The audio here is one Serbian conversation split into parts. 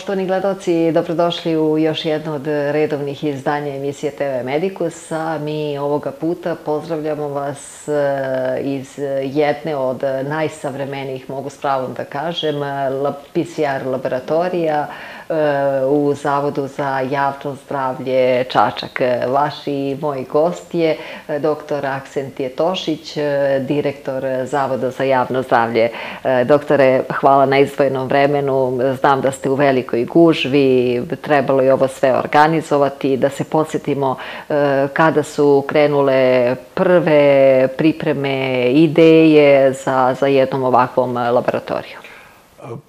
Poštovani gledoci, dobrodošli u još jedno od redovnih izdanja emisije TV Medikus, a mi ovoga puta pozdravljamo vas e, iz jedne od najsavremenijih, mogu s pravom da kažem, PCR laboratorija u Zavodu za javno zdravlje Čačak. Vaši i moji gost je dr. Aksentije Tošić, direktor Zavoda za javno zdravlje. Doktore, hvala na izdvojenom vremenu. Znam da ste u velikoj gužvi, trebalo je ovo sve organizovati, da se podsjetimo kada su krenule prve pripreme, ideje za, za jednom ovakvom laboratorijom.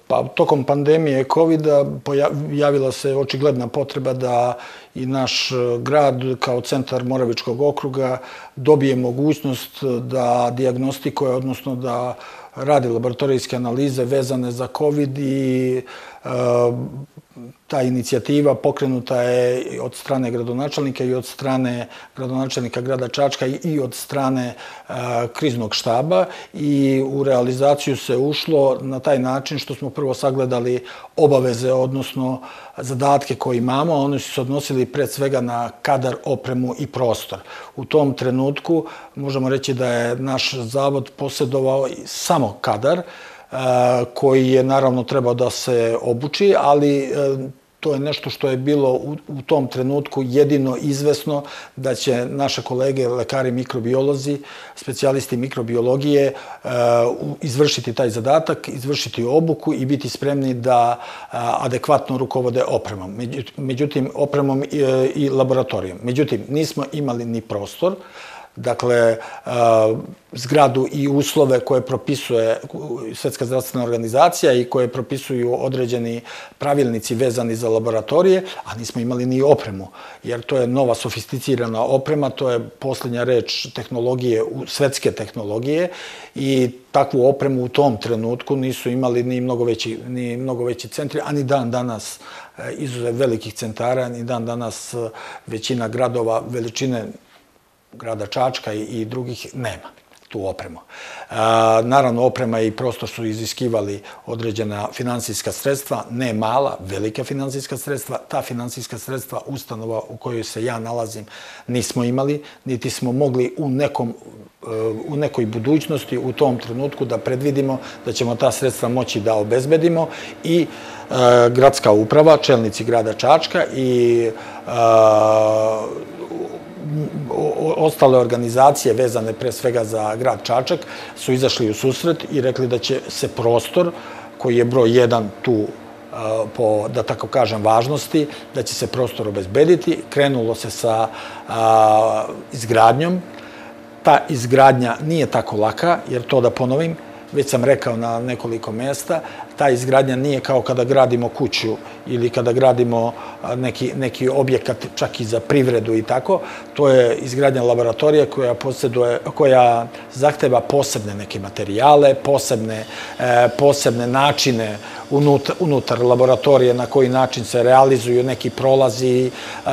Pa tokom pandemije covid pojavila se očigledna potreba da i naš grad kao centar Moravičkog okruga dobije mogućnost da diagnostikuje, odnosno da radi laboratorijske analize vezane za COVID i ta inicijativa pokrenuta je od strane gradonačelnika i od strane gradonačelnika grada Čačka i od strane kriznog štaba i u realizaciju se ušlo na taj način što smo prvo sagledali obaveze, odnosno zadatke koje imamo, oni su se odnosili pred svega na kadar, opremu i prostor. U tom trenutku možemo reći da je naš zavod posjedovao samo kadar, koji je naravno trebao da se obuči, ali to je nešto što je bilo u, tom trenutku jedino izvesno da će naše kolege, lekari mikrobiolozi, specijalisti mikrobiologije, izvršiti taj zadatak, izvršiti obuku i biti spremni da adekvatno rukovode opremom. Međutim, opremom i laboratorijom. Međutim, nismo imali ni prostor, dakle, zgradu i uslove koje propisuje Svetska zdravstvena organizacija i koje propisuju određeni pravilnici vezani za laboratorije, a nismo imali ni opremu, jer to je nova sofisticirana oprema, to je posljednja reč tehnologije, svetske tehnologije i takvu opremu u tom trenutku nisu imali ni mnogo veći, ni mnogo veći centri, a ni dan danas izuzev velikih centara, ni dan danas većina gradova veličine grada Čačka i drugih nema tu opremu. Naravno, oprema i prostor su iziskivali određena finansijska sredstva, ne mala, velika finansijska sredstva. Ta finansijska sredstva ustanova u kojoj se ja nalazim nismo imali, niti smo mogli u nekom u nekoj budućnosti u tom trenutku da predvidimo da ćemo ta sredstva moći da obezbedimo i gradska uprava, čelnici grada Čačka i ostale organizacije vezane pre svega za grad Čačak su izašli u susret i rekli da će se prostor koji je broj jedan tu po, da tako kažem, važnosti, da će se prostor obezbediti. Krenulo se sa izgradnjom. Ta izgradnja nije tako laka, jer to da ponovim, već sam rekao na nekoliko mesta, ta izgradnja nije kao kada gradimo kuću ili kada gradimo neki, neki objekat čak i za privredu i tako. To je izgradnja laboratorija koja, posjeduje, koja zahteva posebne neke materijale, posebne, e, posebne načine unutar, unutar laboratorije na koji način se realizuju neki prolazi, e,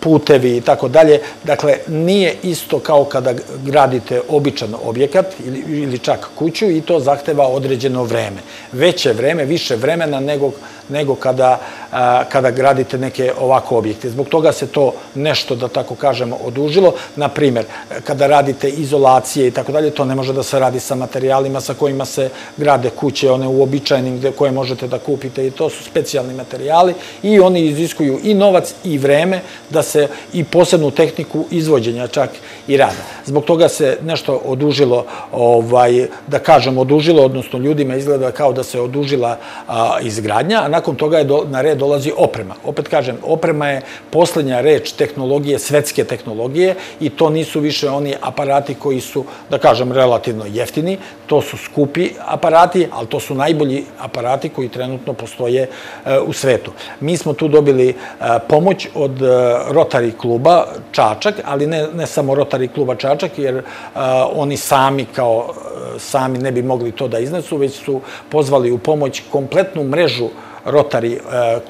putevi i tako dalje. Dakle, nije isto kao kada gradite običan objekat ili, ili čak kuću i to zahteva određeno vreme. Veće vreme, više vremena nego, nego kada, a, kada gradite neke ovako objekte. Zbog toga se to nešto, da tako kažemo, odužilo. Naprimer, kada radite izolacije i tako dalje, to ne može da se radi sa materijalima sa kojima se grade kuće, one uobičajenim koje možete da kupite i to su specijalni materijali i oni iziskuju i novac i vreme da se i posebnu tehniku izvođenja čak i rada. Zbog toga se nešto odužilo, ovaj, da kažem odužilo, odnosno ljudima izgleda kao da se odužila izgradnja, a nakon toga je na red dolazi oprema. Opet kažem, oprema je poslednja reč tehnologije, svetske tehnologije i to nisu više oni aparati koji su, da kažem, relativno jeftini, to su skupi aparati, ali to su najbolji aparati koji trenutno postoje e, u svetu. Mi smo tu dobili e, pomoć od e, Rotary kluba Čačak, ali ne, ne samo Rotary kluba Čačak, jer oni sami kao sami ne bi mogli to da iznesu, već su pozvali u pomoć kompletnu mrežu Rotary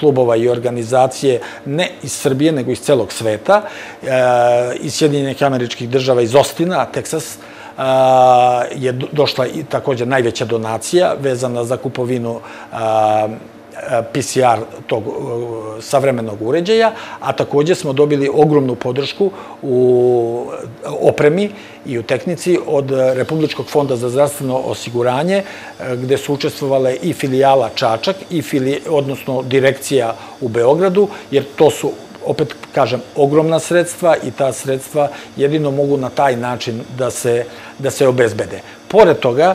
klubova i organizacije ne iz Srbije, nego iz celog sveta, iz Sjedinjenih američkih država, iz Ostina, Teksas, je došla i također najveća donacija vezana za kupovinu PCR tog savremenog uređaja, a takođe smo dobili ogromnu podršku u opremi i u tehnici od Republičkog fonda za zdravstveno osiguranje, gde su učestvovale i filijala Čačak, i fili, odnosno direkcija u Beogradu, jer to su opet kažem, ogromna sredstva i ta sredstva jedino mogu na taj način da se, da se obezbede. Pored toga,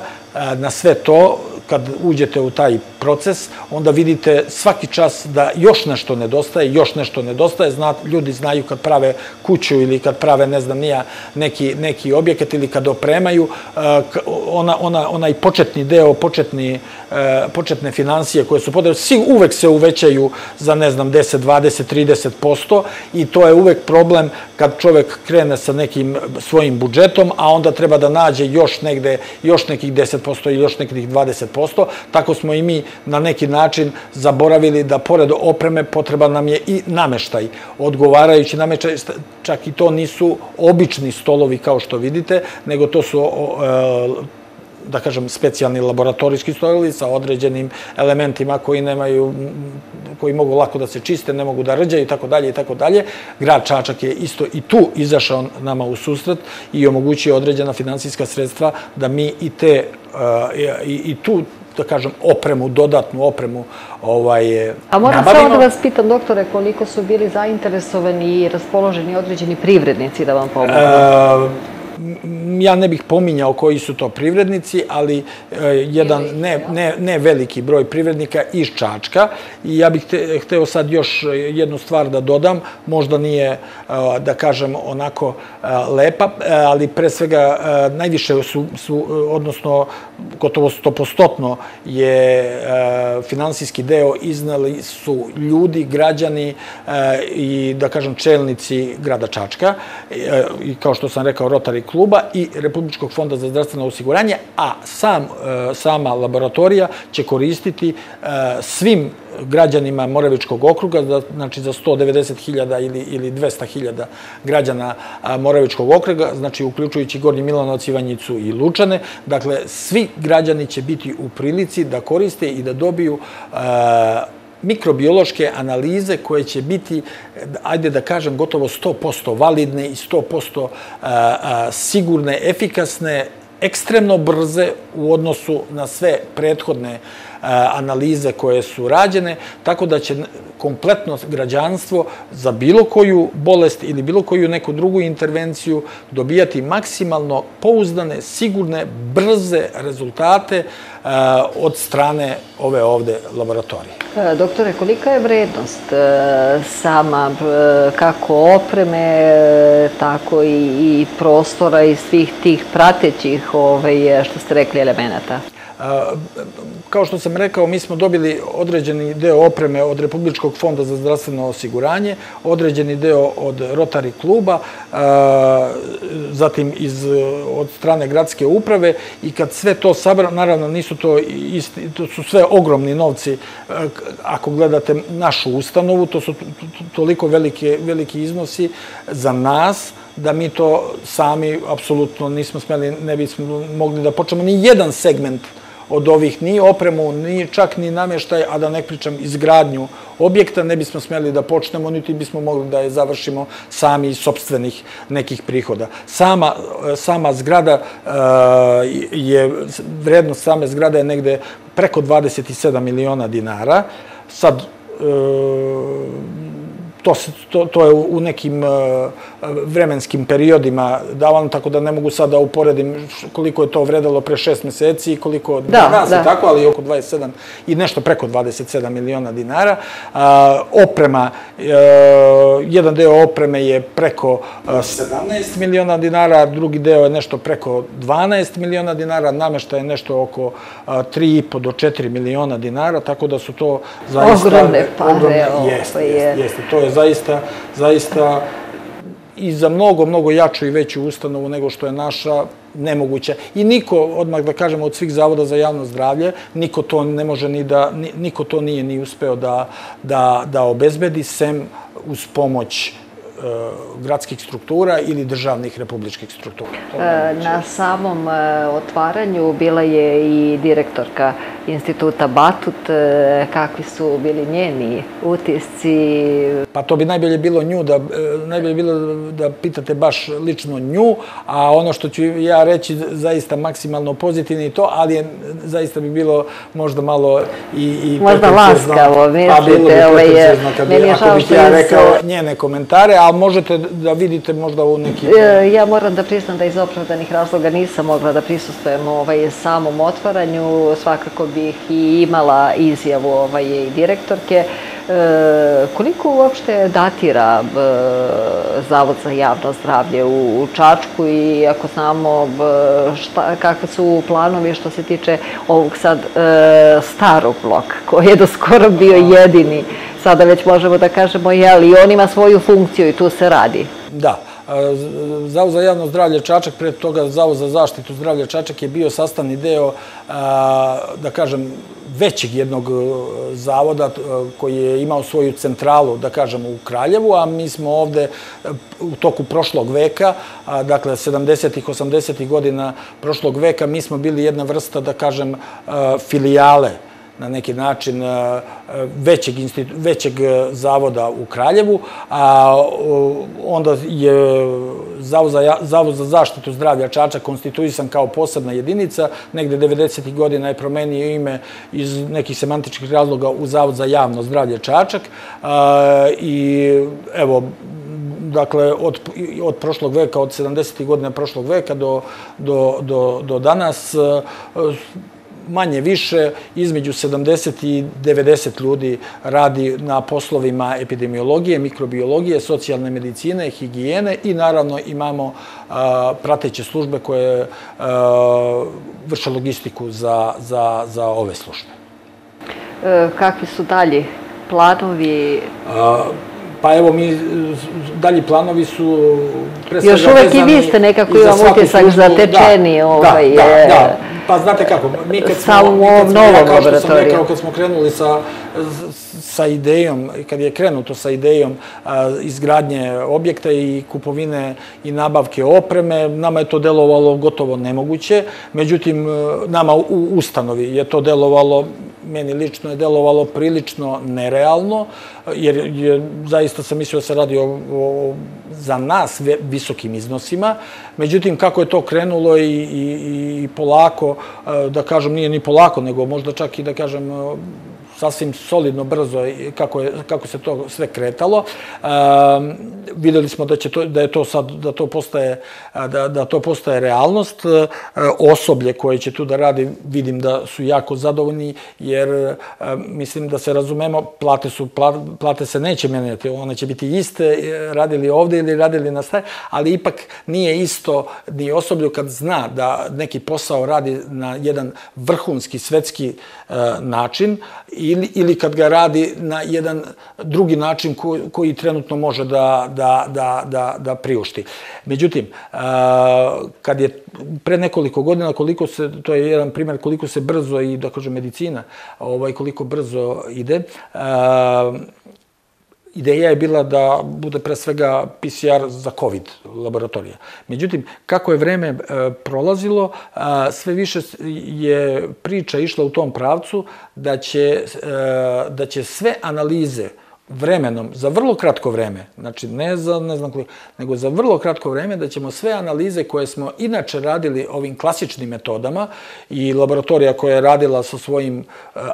na sve to kad uđete u taj proces, onda vidite svaki čas da još nešto nedostaje, još nešto nedostaje. Zna, ljudi znaju kad prave kuću ili kad prave, ne znam, nija, neki, neki objekat ili kad opremaju, eh, ona, ona, onaj početni deo, početni, eh, početne financije koje su potrebne, svi uvek se uvećaju za, ne znam, 10, 20, 30 posto i to je uvek problem kad čovek krene sa nekim svojim budžetom, a onda treba da nađe još negde, još nekih 10 posto i još nekih 20 posto. Tako smo i mi na neki način zaboravili da pored opreme potreba nam je i nameštaj. Odgovarajući nameštaj, čak i to nisu obični stolovi kao što vidite, nego to su e, da kažem, specijalni laboratorijski stolovi sa određenim elementima koji nemaju, koji mogu lako da se čiste, ne mogu da rđaju i tako dalje i tako dalje. Grad Čačak je isto i tu izašao nama u susret i omogućio određena finansijska sredstva da mi i te e, i, i tu da kažem, opremu, dodatnu opremu ovaj, A moram samo da vas pitam, doktore, koliko su bili zainteresovani i raspoloženi određeni privrednici da vam pomogu? E, ja ne bih pominjao koji su to privrednici, ali e, jedan ne, ne, ne veliki broj privrednika iz Čačka. I ja bih te, hteo sad još jednu stvar da dodam, možda nije, e, da kažem, onako e, lepa, ali pre svega najviše su, su odnosno gotovo stopostotno je finansijski deo iznali su ljudi, građani i, da kažem, čelnici grada Čačka. I kao što sam rekao, Rotary kluba i Republičkog fonda za zdravstveno osiguranje, a sam, e, sama laboratorija će koristiti e, svim građanima Moravičkog okruga, znači za 190.000 ili, ili 200.000 građana Moravičkog okruga, znači uključujući Gornji Milanovac, Ivanjicu i Lučane. Dakle, svi građani će biti u prilici da koriste i da dobiju mikrobiološke analize koje će biti, ajde da kažem, gotovo 100% validne i 100% sigurne, efikasne, ekstremno brze u odnosu na sve prethodne analize koje su rađene, tako da će kompletno građanstvo za bilo koju bolest ili bilo koju neku drugu intervenciju dobijati maksimalno pouzdane, sigurne, brze rezultate od strane ove ovde laboratorije. E, doktore, kolika je vrednost sama kako opreme, tako i prostora i svih tih pratećih, ovaj, što ste rekli, elemenata? Kao što sam rekao, mi smo dobili određeni deo opreme od Republičkog fonda za zdravstveno osiguranje, određeni deo od Rotary kluba, zatim iz, od strane gradske uprave i kad sve to sabra, naravno nisu to isti, to su sve ogromni novci, ako gledate našu ustanovu, to su toliko velike, veliki iznosi za nas, da mi to sami apsolutno nismo smeli, ne bismo mogli da počnemo ni jedan segment od ovih ni opremu, ni čak ni nameštaj, a da ne pričam izgradnju objekta, ne bismo smeli da počnemo, niti bismo mogli da je završimo sami iz sobstvenih nekih prihoda. Sama, sama zgrada e, je, vrednost same zgrade je negde preko 27 miliona dinara. Sad, e, to, to, to je u nekim uh, vremenskim periodima davano, tako da ne mogu sad da uporedim koliko je to vredalo pre šest meseci i koliko da, danas da. tako, ali oko 27 i nešto preko 27 miliona dinara. Uh, oprema, uh, jedan deo opreme je preko 17 miliona dinara, drugi deo je nešto preko 12 miliona dinara, namešta je nešto oko 3,5 do 4 miliona dinara, tako da su to zaista... Ogromne pare. Ogromne, jeste, jeste, jeste, to je zaista, zaista i za mnogo, mnogo jaču i veću ustanovu nego što je naša nemoguća. I niko, odmah da kažemo, od svih zavoda za javno zdravlje, niko to ne može ni da, niko to nije ni uspeo da, da, da obezbedi, sem uz pomoć gradskih struktura ili državnih republičkih struktura. Na samom otvaranju bila je i direktorka instituta Batut. Kakvi su bili njeni utisci? Pa to bi najbolje bilo nju, da, najbolje bilo da pitate baš lično nju, a ono što ću ja reći zaista maksimalno pozitivno i to, ali je, zaista bi bilo možda malo i... i možda laskavo, mislite. Pa bilo bi ovaj, kad bi, ako bih ja rekao njene komentare, ali možete da vidite možda u neki... E, ja moram da priznam da iz opravdanih razloga nisam mogla da prisustujem ovaj, samom otvaranju. Svakako bih i imala izjavu ovaj, direktorke. E, koliko uopšte datira e, Zavod za javno zdravlje u, Čačku i ako znamo e, šta, kakve su planovi što se tiče ovog sad starog bloka koji je do skoro bio jedini sada već možemo da kažemo, jel, i on ima svoju funkciju i tu se radi. Da. Zavod za javno zdravlje Čačak, pre toga Zavod za zaštitu zdravlja Čačak je bio sastavni deo, da kažem, većeg jednog zavoda koji je imao svoju centralu, da kažem, u Kraljevu, a mi smo ovde u toku prošlog veka, dakle 70-ih, 80-ih godina prošlog veka, mi smo bili jedna vrsta, da kažem, filijale na neki način e, e, većeg, većeg e, zavoda u Kraljevu, a onda je Zavod za, Zavod za zaštitu zdravlja Čača konstituisan kao posebna jedinica, negde 90. godina je promenio ime iz nekih semantičkih razloga u Zavod za javno zdravlje Čačak i evo, dakle, od, od prošlog veka, od 70. godina prošlog veka do, do, do, do danas, manje više između 70 i 90 ljudi radi na poslovima epidemiologije, mikrobiologije, socijalne medicine, higijene i naravno imamo a, prateće službe koje a, vrše logistiku za, za, za ove službe. E, kakvi su dalji planovi? A, Pa evo, mi, dalji planovi su Još uvek i vi ste nekako imam utisak zatečeni. Da, ovaj, da, da, da. Pa znate kako, mi kad smo, sa kad smo novom ja, sam rekao, kad smo krenuli sa, sa idejom, kad je krenuto sa idejom a, izgradnje objekta i kupovine i nabavke opreme, nama je to delovalo gotovo nemoguće. Međutim, nama u ustanovi je to delovalo meni lično je delovalo prilično nerealno, jer je, zaista sam mislio da se radi o, o za nas visokim iznosima. Međutim, kako je to krenulo i, i, i polako, da kažem, nije ni polako, nego možda čak i da kažem sasvim solidno, brzo kako, je, kako se to sve kretalo. E, videli smo da, će to, da je to sad, da to postaje, da, da to postaje realnost. E, osoblje koje će tu da radi, vidim da su jako zadovoljni, jer e, mislim da se razumemo, plate, su, plate se neće menjati, one će biti iste, radili ovde ili radili na staje, ali ipak nije isto ni osoblju kad zna da neki posao radi na jedan vrhunski svetski e, način ili, ili kad ga radi na jedan drugi način koji, koji trenutno može da, da, da, da, da priušti. Međutim, kad je pre nekoliko godina, koliko se, to je jedan primjer koliko se brzo i, da kažem, medicina, ovaj, koliko brzo ide, Ideja je bila da bude pre svega PCR za COVID laboratorija. Međutim, kako je vreme e, prolazilo, sve više je priča išla u tom pravcu da će, e, da će sve analize vremenom, za vrlo kratko vreme, znači ne za ne znam koliko, nego za vrlo kratko vreme da ćemo sve analize koje smo inače radili ovim klasičnim metodama i laboratorija koja je radila sa svojim e,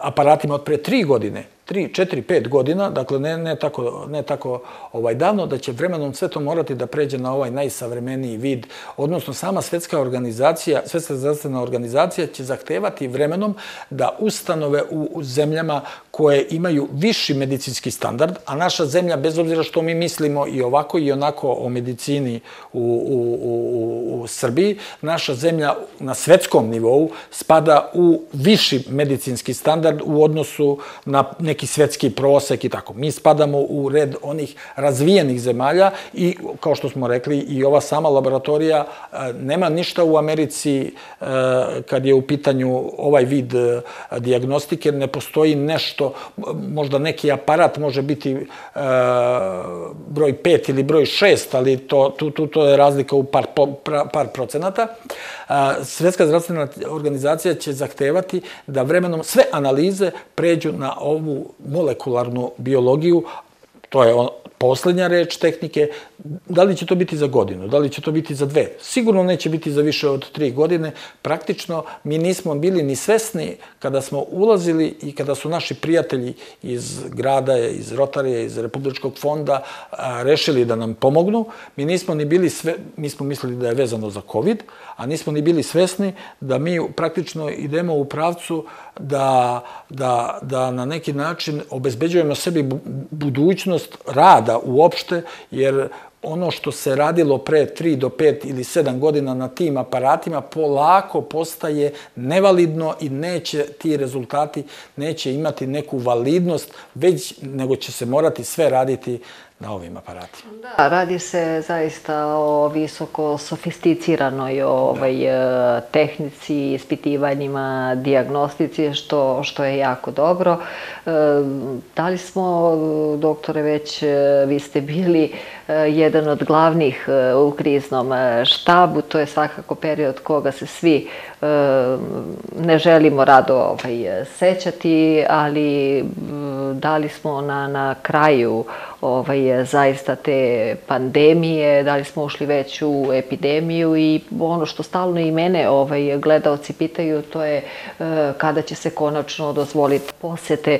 aparatima od pre tri godine, 3, 4, 5 godina, dakle ne, ne tako, ne tako ovaj, davno, da će vremenom sve to morati da pređe na ovaj najsavremeniji vid, odnosno sama svetska organizacija, svetska zdravstvena organizacija će zahtevati vremenom da ustanove u, u zemljama koje imaju viši medicinski standard, a naša zemlja, bez obzira što mi mislimo i ovako i onako o medicini u, u, u, u Srbiji, naša zemlja na svetskom nivou spada u viši medicinski standard u odnosu na neke neki svetski prosek i tako. Mi spadamo u red onih razvijenih zemalja i, kao što smo rekli, i ova sama laboratorija nema ništa u Americi kad je u pitanju ovaj vid diagnostike, ne postoji nešto, možda neki aparat može biti broj 5 ili broj 6, ali to, tu, tu, to je razlika u par, par procenata. Svetska zdravstvena organizacija će zahtevati da vremenom sve analize pređu na ovu molekularnu biologiju, to je poslednja reč tehnike, da li će to biti za godinu, da li će to biti za dve. Sigurno neće biti za više od tri godine. Praktično, mi nismo bili ni svesni kada smo ulazili i kada su naši prijatelji iz grada, iz Rotarije, iz Republičkog fonda a, rešili da nam pomognu. Mi nismo ni bili sve, mi smo mislili da je vezano za COVID, a nismo ni bili svesni da mi praktično idemo u pravcu da, da, da na neki način obezbeđujemo sebi budućnost rada uopšte, jer ono što se radilo pre 3 do 5 ili 7 godina na tim aparatima polako postaje nevalidno i neće ti rezultati neće imati neku validnost, već nego će se morati sve raditi na ovim aparatima. Da, radi se zaista o visoko sofisticiranoj ovaj, e, tehnici, ispitivanjima, diagnostici, što, što je jako dobro. E, da li smo, doktore, već e, vi ste bili jedan od glavnih u kriznom štabu, to je svakako period koga se svi ne želimo rado ovaj, sećati, ali da li smo na, na kraju ovaj, zaista te pandemije, da li smo ušli već u epidemiju i ono što stalno i mene ovaj, gledalci pitaju to je kada će se konačno dozvoliti posete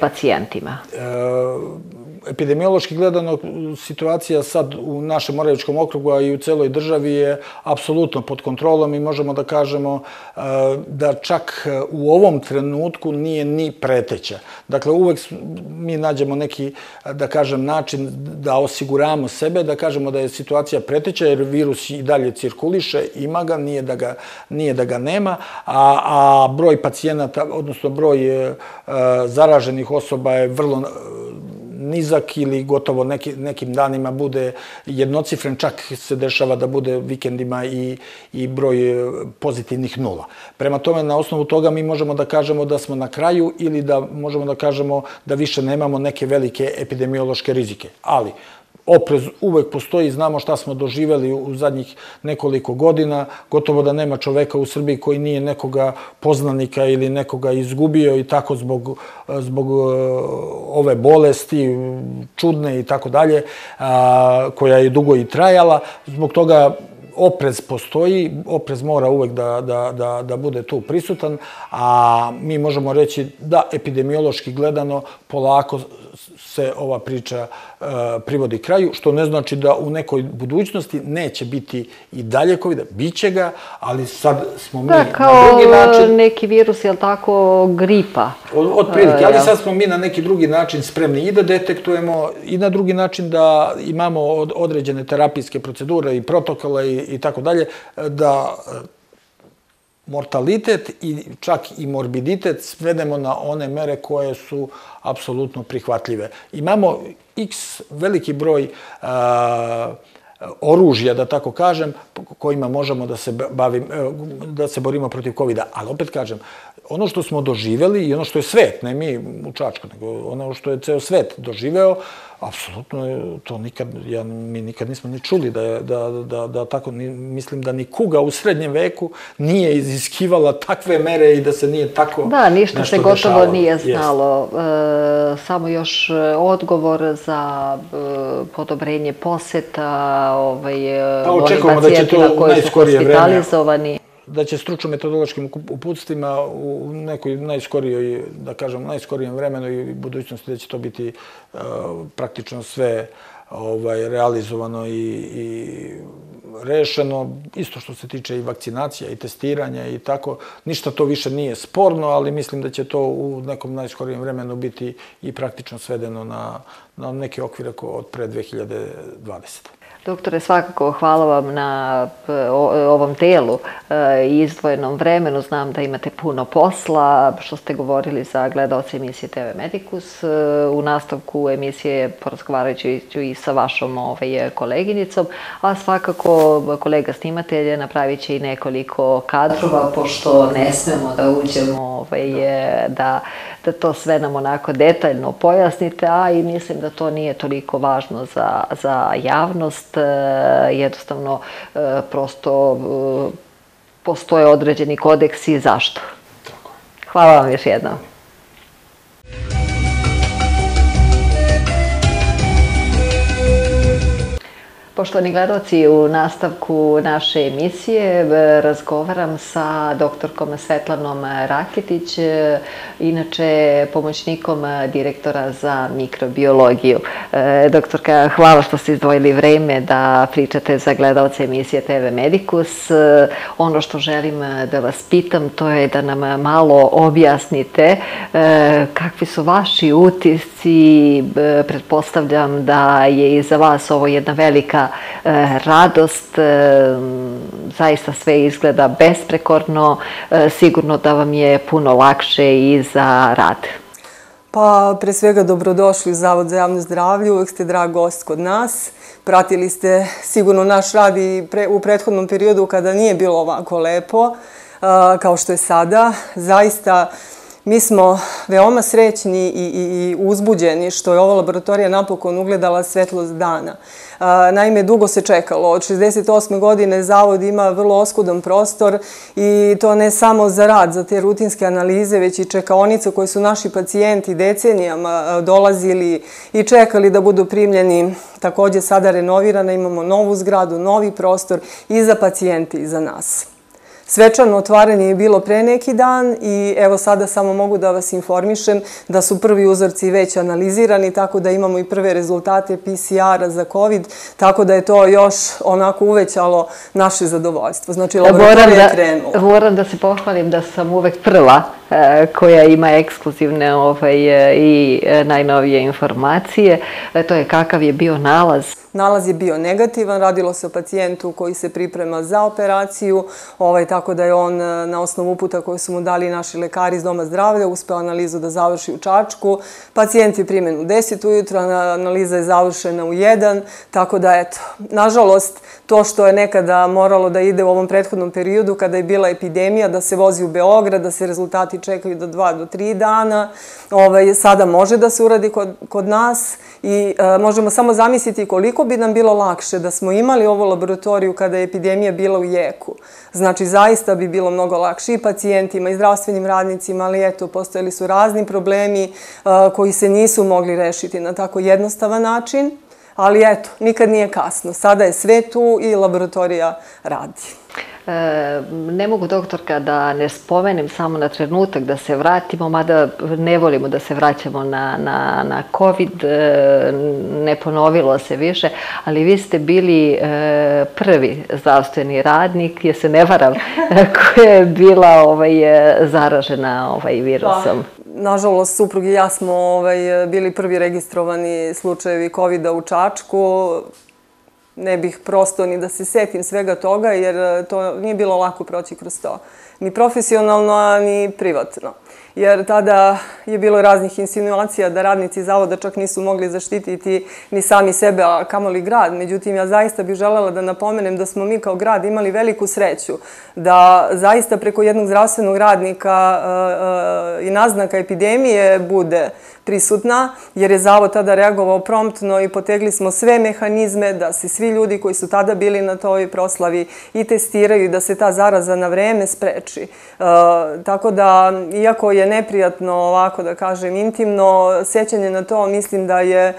pacijentima. E epidemiološki gledano situacija sad u našem Moravičkom okrugu, a i u celoj državi je apsolutno pod kontrolom i možemo da kažemo e, da čak u ovom trenutku nije ni preteća. Dakle, uvek mi nađemo neki, da kažem, način da osiguramo sebe, da kažemo da je situacija preteća, jer virus i dalje cirkuliše, ima ga, nije da ga, nije da ga nema, a, a broj pacijenata, odnosno broj e, zaraženih osoba je vrlo nizak ili gotovo neki, nekim danima bude jednocifren, čak se dešava da bude vikendima i, i broj e, pozitivnih nula. Prema tome, na osnovu toga mi možemo da kažemo da smo na kraju ili da možemo da kažemo da više nemamo neke velike epidemiološke rizike. Ali, oprez uvek postoji, znamo šta smo doživeli u zadnjih nekoliko godina, gotovo da nema čoveka u Srbiji koji nije nekoga poznanika ili nekoga izgubio i tako zbog, zbog e, ove bolesti, čudne i tako dalje, koja je dugo i trajala. Zbog toga oprez postoji, oprez mora uvek da, da, da, da bude tu prisutan, a mi možemo reći da epidemiološki gledano polako se ova priča uh, privodi kraju, što ne znači da u nekoj budućnosti neće biti i dalje covid. Biće ga, ali sad smo mi da, na drugi način... kao neki virus, je li tako, gripa? Od, od prilike, ali sad smo mi na neki drugi način spremni i da detektujemo i na drugi način da imamo određene terapijske procedure i protokole i, i tako dalje, da mortalitet i čak i morbiditet svedemo na one mere koje su apsolutno prihvatljive. Imamo x veliki broj a, oružja, da tako kažem, kojima možemo da se, bavim, e, da se borimo protiv covid -a. Ali opet kažem, ono što smo doživeli i ono što je svet, ne mi u Čačku, nego ono što je ceo svet doživeo, apsolutno to nikad, ja, mi nikad nismo ni čuli da, je, da, da, da tako, ni, mislim da ni kuga u srednjem veku nije iziskivala takve mere i da se nije tako Da, ništa se gotovo dešavalo. nije znalo. E, samo još odgovor za e, podobrenje poseta ovaj, pa, očekujemo da će to najskorije vreme da će stručno metodološkim uputstvima u nekoj najskorijoj, da kažem, najskorijem vremenu i budućnosti da će to biti uh, praktično sve ovaj, realizovano i, i rešeno, isto što se tiče i vakcinacija i testiranja i tako. Ništa to više nije sporno, ali mislim da će to u nekom najskorijem vremenu biti i praktično svedeno na, na neke okvire od pre 2020. Doktore, svakako hvala vam na ovom telu e, i izdvojenom vremenu. Znam da imate puno posla, što ste govorili za gledalce emisije TV Medicus. U nastavku emisije porazgovarajući ću i sa vašom ovaj, koleginicom, a svakako kolega snimatelj napravit će i nekoliko kadrova, pošto ne smemo da uđemo ovaj, da da to sve nam onako detaljno pojasnite, a i mislim da to nije toliko važno za, za javnost. E, jednostavno, e, prosto e, postoje određeni kodeksi zašto. Hvala vam još jednom. Poštovani gledalci, u nastavku naše emisije e, razgovaram sa doktorkom Svetlanom Raketić, e, inače pomoćnikom direktora za mikrobiologiju. E, doktorka, hvala što ste izdvojili vreme da pričate za gledalce emisije TV Medicus. Ono što želim da vas pitam to je da nam malo objasnite kakvi su vaši utisci. Pretpostavljam da je i za vas ovo jedna velika radost, e, zaista sve izgleda besprekorno, e, sigurno da vam je puno lakše i za rad. Pa, pre svega dobrodošli u Zavod za javno zdravlje, uvek ste drag gost kod nas. Pratili ste sigurno naš rad i pre, u prethodnom periodu kada nije bilo ovako lepo, kao što je sada. Zaista, Mi smo veoma srećni i, i, i uzbuđeni što je ova laboratorija napokon ugledala svetlost dana. Naime, dugo se čekalo. Od 68. godine Zavod ima vrlo oskudan prostor i to ne samo za rad, za te rutinske analize, već i čekaonice koje su naši pacijenti decenijama dolazili i čekali da budu primljeni. Takođe, sada renovirana, imamo novu zgradu, novi prostor i za pacijenti i za nas. Svečano otvaranje je bilo pre neki dan i evo sada samo mogu da vas informišem da su prvi uzorci već analizirani, tako da imamo i prve rezultate PCR-a za COVID, tako da je to još onako uvećalo naše zadovoljstvo. Znači, laboratorija je krenula. Moram da se pohvalim da sam uvek prva e, koja ima ekskluzivne ovaj, e, i e, najnovije informacije. To je kakav je bio nalaz Nalaz je bio negativan, radilo se o pacijentu koji se priprema za operaciju, ovaj, tako da je on e, na osnovu uputa koje su mu dali naši lekari iz Doma zdravlja uspeo analizu da završi u Čačku. Pacijent je primen u 10 ujutro, analiza je završena u 1, tako da eto, nažalost, to što je nekada moralo da ide u ovom prethodnom periodu kada je bila epidemija, da se vozi u Beograd, da se rezultati čekaju do 2 do 3 dana, ovaj, sada može da se uradi kod, kod nas i e, možemo samo zamisliti koliko bi nam bilo lakše da smo imali ovu laboratoriju kada je epidemija bila u jeku. Znači, zaista bi bilo mnogo lakše i pacijentima i zdravstvenim radnicima, ali eto, postojali su razni problemi e, koji se nisu mogli rešiti na tako jednostavan način. Ali eto, nikad nije kasno. Sada je sve tu i laboratorija radi. Ne mogu, doktorka, da ne spomenem samo na trenutak da se vratimo, mada ne volimo da se vraćamo na, na, na COVID, e, ne ponovilo se više, ali vi ste bili e, prvi zdravstveni radnik, je se ne varam, koja je bila ovaj, zaražena ovaj virusom. Pa, nažalost, suprug i ja smo ovaj, bili prvi registrovani slučajevi COVID-a u Čačku ne bih prosto ni da se setim svega toga, jer e, to nije bilo lako proći kroz to. Ni profesionalno, a ni privatno. Jer tada je bilo raznih insinuacija da radnici zavoda čak nisu mogli zaštititi ni sami sebe, a kamoli grad. Međutim, ja zaista bih želela da napomenem da smo mi kao grad imali veliku sreću da zaista preko jednog zdravstvenog radnika e, e, i naznaka epidemije bude prisutna, jer je Zavod tada reagovao promptno i potegli smo sve mehanizme da se svi ljudi koji su tada bili na toj proslavi i testiraju da se ta zaraza na vreme spreči. E, tako da, iako je neprijatno ovako da kažem intimno, sećanje na to mislim da je e,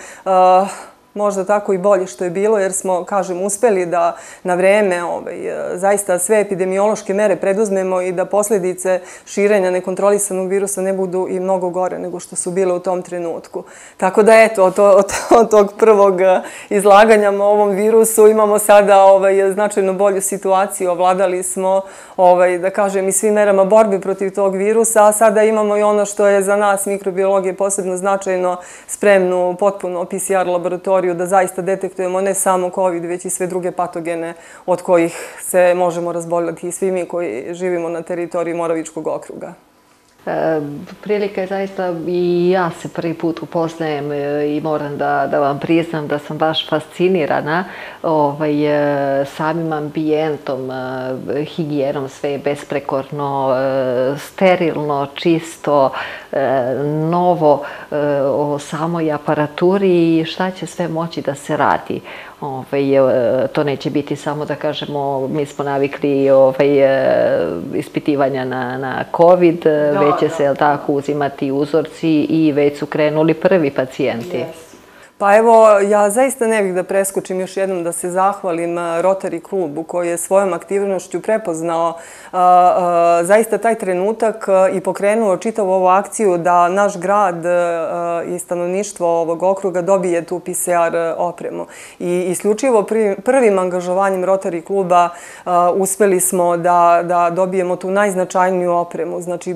možda tako i bolje što je bilo, jer smo, kažem, uspeli da na vreme ovaj, zaista sve epidemiološke mere preduzmemo i da posledice širenja nekontrolisanog virusa ne budu i mnogo gore nego što su bile u tom trenutku. Tako da, eto, od, tog prvog eh, izlaganja o ovom virusu imamo sada ovaj, značajno bolju situaciju. Ovladali smo, ovaj, da kažem, i svim merama borbe protiv tog virusa, a sada imamo i ono što je za nas mikrobiologije posebno značajno spremnu potpuno PCR laboratoriju laboratoriju da zaista detektujemo ne samo COVID, već i sve druge patogene od kojih se možemo razboljati i svi mi koji živimo na teritoriji Moravičkog okruga. E, prilika je zaista i ja se prvi put upoznajem e, i moram da, da vam priznam da sam baš fascinirana ovaj, e, samim ambijentom, e, higijenom, sve je besprekorno, sterilno, čisto, novo o samoj aparaturi i šta će sve moći da se radi. Ovaj, e, to neće biti samo da kažemo, mi smo navikli ovaj, e, ispitivanja na, na COVID, da, već će da. se, jel tako, uzimati uzorci i već su krenuli prvi pacijenti. Yes. Pa evo, ja zaista ne bih da preskočim još jednom da se zahvalim Rotary klubu koji je svojom aktivnošću prepoznao zaista taj trenutak i pokrenuo čitavu ovu akciju da naš grad i stanovništvo ovog okruga dobije tu PCR opremu. I isključivo prvim angažovanjem Rotary kluba uspeli smo da, da dobijemo tu najznačajniju opremu. Znači,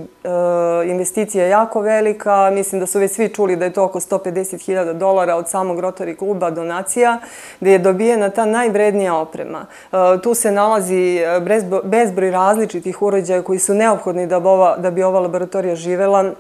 investicija je jako velika, mislim da su već svi čuli da je to oko 150.000 dolara od samog Rotary kluba donacija, gde je dobijena ta najvrednija oprema. E, tu se nalazi e, bezbroj različitih uređaja koji su neophodni da, da bi ova laboratorija živela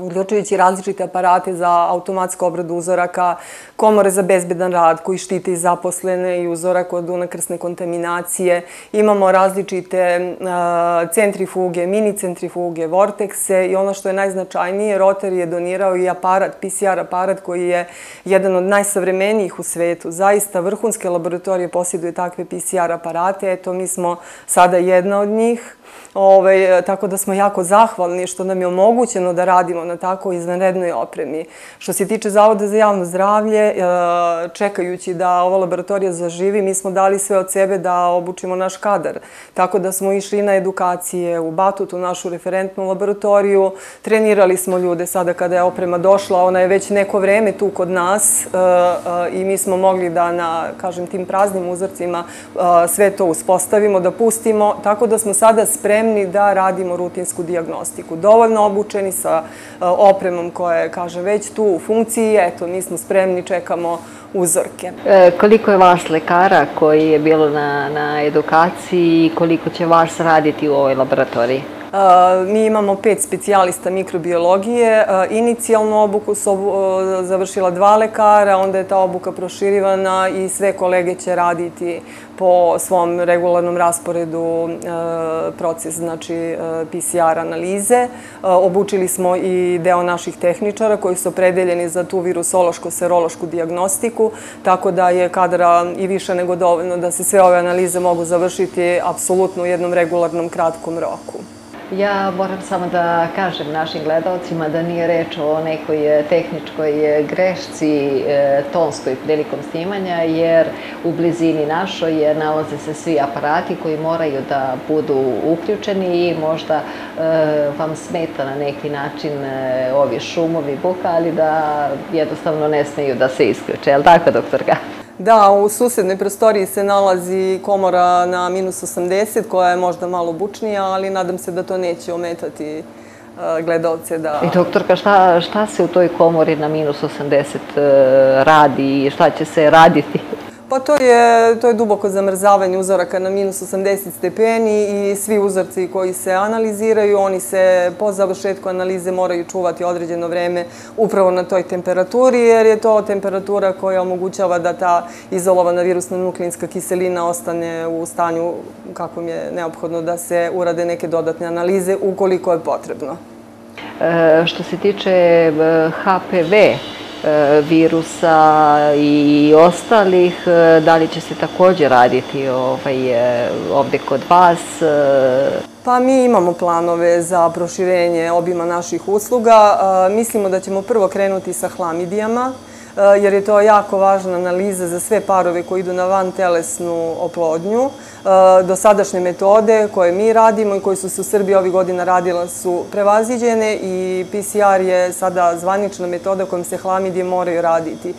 uključujući različite aparate za automatsku obradu uzoraka, komore za bezbedan rad koji štite i zaposlene i uzorak od unakrsne kontaminacije. Imamo različite uh, centrifuge, mini centrifuge, vortekse i ono što je najznačajnije, Rotary je donirao i aparat, PCR aparat koji je jedan od najsavremenijih u svetu. Zaista vrhunske laboratorije posjeduju takve PCR aparate. Eto, mi smo sada jedna od njih. Ove, ovaj, tako da smo jako zahvalni što nam je omogućeno da radimo na tako izvanrednoj opremi. Što se tiče Zavoda za javno zdravlje, e, čekajući da ova laboratorija zaživi, mi smo dali sve od sebe da obučimo naš kadar. Tako da smo išli na edukacije u Batutu, našu referentnu laboratoriju, trenirali smo ljude sada kada je oprema došla, ona je već neko vreme tu kod nas e, e, i mi smo mogli da na, kažem, tim praznim uzorcima sve to uspostavimo, da pustimo, tako da smo sada spremni da radimo rutinsku diagnostiku. Dovoljno obučeni sa e, opremom koja je, kaže, već tu u funkciji, eto, mi smo spremni, čekamo uzorke. E, koliko je vas lekara koji je bilo na, na edukaciji i koliko će vas raditi u ovoj laboratoriji? Mi imamo pet specijalista mikrobiologije. Inicijalnu obuku su završila dva lekara, onda je ta obuka proširivana i sve kolege će raditi po svom regularnom rasporedu proces, znači PCR analize. Obučili smo i deo naših tehničara koji su opredeljeni za tu virusološko-serološku diagnostiku, tako da je kadra i više nego dovoljno da se sve ove analize mogu završiti apsolutno u jednom regularnom kratkom roku. Ja moram samo da kažem našim gledalcima da nije reč o nekoj e, tehničkoj e, grešci e, tonskoj prilikom snimanja, jer u blizini našoj nalaze se svi aparati koji moraju da budu uključeni i možda vam smeta na neki način ovi šumovi buka, ali da jednostavno ne smeju da se isključe. Je li tako, doktorka? Da, u susednoj prostoriji se nalazi komora na minus 80, koja je možda malo bučnija, ali nadam se da to neće ometati e, gledalce da... I doktorka, šta, šta se u toj komori na minus 80 e, radi i šta će se raditi? Pa to je, to je duboko zamrzavanje uzoraka na minus 80 stepeni i svi uzorci koji se analiziraju, oni se po završetku analize moraju čuvati određeno vreme upravo na toj temperaturi, jer je to temperatura koja omogućava da ta izolovana virusna nukleinska kiselina ostane u stanju kakvom je neophodno da se urade neke dodatne analize ukoliko je potrebno. E, što se tiče e, HPV, virusa i ostalih, e, da li će se takođe raditi ovaj, e, ovde kod vas? Pa mi imamo planove za proširenje obima naših usluga. Mislimo da ćemo prvo krenuti sa hlamidijama, jer je to jako važna analiza za sve parove koji idu na van telesnu oplodnju. Eh, do sadašnje metode koje mi radimo i koje su se u Srbiji ovih godina radila su prevaziđene i PCR je sada zvanična metoda kojom se hlamidije moraju raditi. Eh,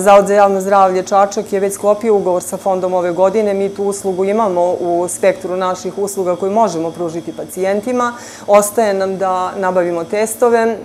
Zavod za javno zdravlje Čačak je već sklopio ugovor sa fondom ove godine. Mi tu uslugu imamo u spektru naših usluga koje možemo pružiti pacijentima. Ostaje nam da nabavimo testove,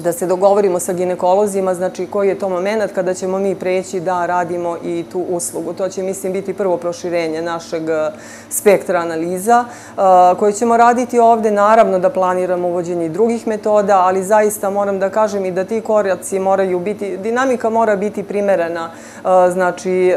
da se dogovorimo sa ginekolozima, znači koji je to moment kada ćemo mi preći da radimo i tu uslugu. To će, mislim, biti prvo proširenje našeg e, spektra analiza e, koje ćemo raditi ovde. Naravno da planiramo uvođenje drugih metoda, ali zaista moram da kažem i da ti koraci moraju biti, dinamika mora biti primerena, e, znači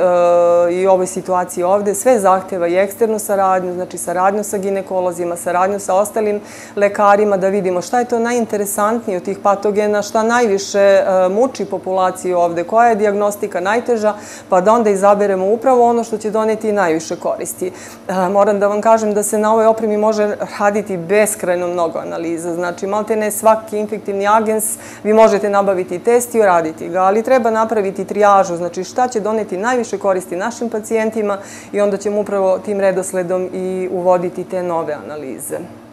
i ovoj situaciji ovde. Sve zahteva i eksternu saradnju, znači saradnju sa ginekolozima, saradnju sa ostalim lekarima, da vidimo šta je to najinteresantnije od tih patologija patogena, šta najviše e, muči populaciju ovde, koja je diagnostika najteža, pa da onda izaberemo upravo ono što će doneti najviše koristi. E, moram da vam kažem da se na ovoj opremi može raditi beskrajno mnogo analiza, znači malte ne svaki infektivni agens vi možete nabaviti test i uraditi ga, ali treba napraviti trijažu, znači šta će doneti najviše koristi našim pacijentima i onda ćemo upravo tim redosledom i uvoditi te nove analize.